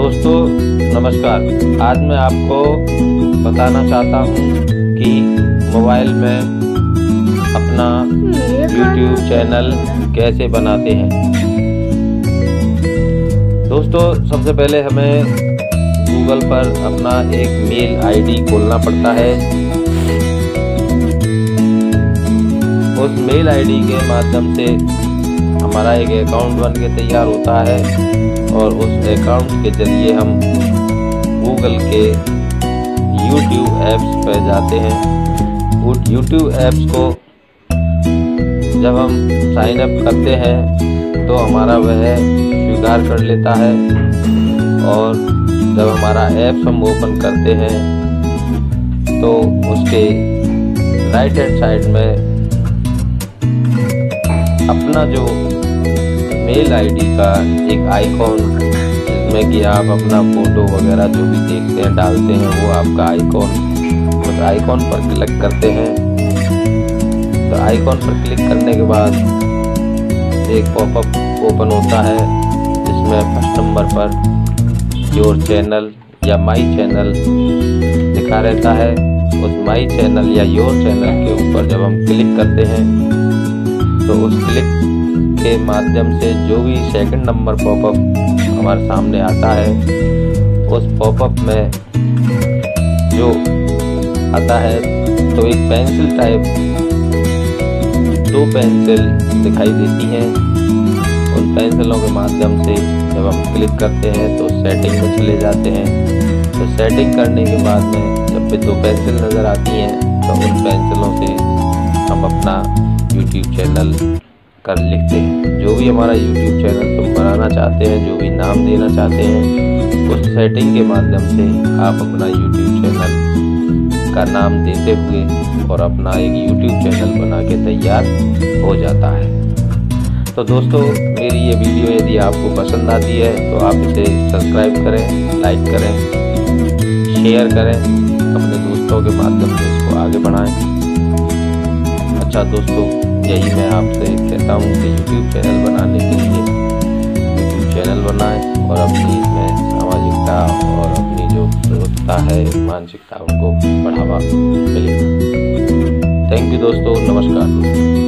दोस्तों, नमस्कार। आज मैं आपको बताना चाहता हूँ कि मोबाइल में अपना YouTube चैनल कैसे बनाते हैं। दोस्तों, सबसे पहले हमें गूगल पर अपना एक मेल आईडी खोलना पड़ता है। उस मेल आईडी के माध्यम से हमारा एक अकाउंट बन के तैयार होता है। और उस अकाउंट के ज़रिए हम गूगल के यूट्यूब ऐप्स पर जाते हैं। यूट्यूब ऐप्स को जब हम साइन अप करते हैं तो हमारा वह स्वीकार कर लेता है। और जब हमारा ऐप्स हम ओपन करते हैं तो उसके राइट हैंड साइड में अपना जो मेल आईडी का एक आइकॉन जिसमें कि आप अपना फ़ोटो वगैरह जो भी देखते हैं, डालते हैं, वो आपका आइकॉन उस आइकॉन पर क्लिक करते हैं। तो आइकॉन पर क्लिक करने के बाद एक पॉपअप ओपन होता है, जिसमें फ़र्स्ट नंबर पर योर चैनल या माई चैनल लिखा रहता है। उस माई चैनल या योर चैनल के ऊपर जब हम क्लिक करते हैं तो उस क्लिक के माध्यम से जो भी सेकंड नंबर पॉपअप हमारे सामने आता है, उस पॉपअप में जो आता है तो एक पेंसिल टाइप दो पेंसिल दिखाई देती हैं। उन पेंसिलों के माध्यम से जब हम क्लिक करते हैं तो सेटिंग में चले जाते हैं। तो सेटिंग करने के बाद में जब भी दो पेंसिल नज़र आती हैं तो उन पेंसिलों से हम अपना यूट्यूब चैनल कर लिखते हैं। जो भी हमारा यूट्यूब चैनल तुम बनाना चाहते हैं, जो भी नाम देना चाहते हैं, उस सेटिंग के माध्यम से आप अपना यूट्यूब चैनल का नाम देते हुए और अपना एक यूट्यूब चैनल बना के तैयार हो जाता है। तो दोस्तों, मेरी ये वीडियो यदि आपको पसंद आती है तो आप इसे सब्सक्राइब करें लाइक करें शेयर करें, अपने दोस्तों के माध्यम से इसको आगे बढ़ाएँ। अच्छा दोस्तों, यही मैं आपसे कहता हूँ कि यूट्यूब चैनल बनाने के लिए। यूट्यूब चैनल बनाएँ और अपनी इसमें सामाजिकता और अपनी जो प्रवृत्ता है, मानसिकता, उनको बढ़ावा मिले। थैंक यू दोस्तों, नमस्कार। दोस्तों